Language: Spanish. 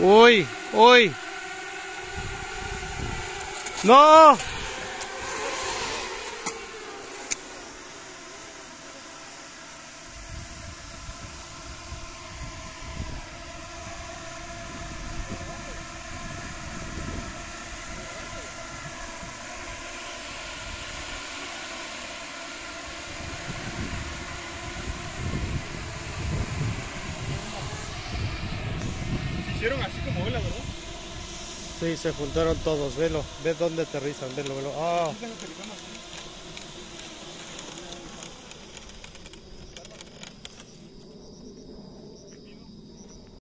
Uy, uy. No. Hicieron así como olas, ¿verdad? Sí, se juntaron todos. Velo, ve dónde aterrizan. Velo, velo. Ah, Fíjate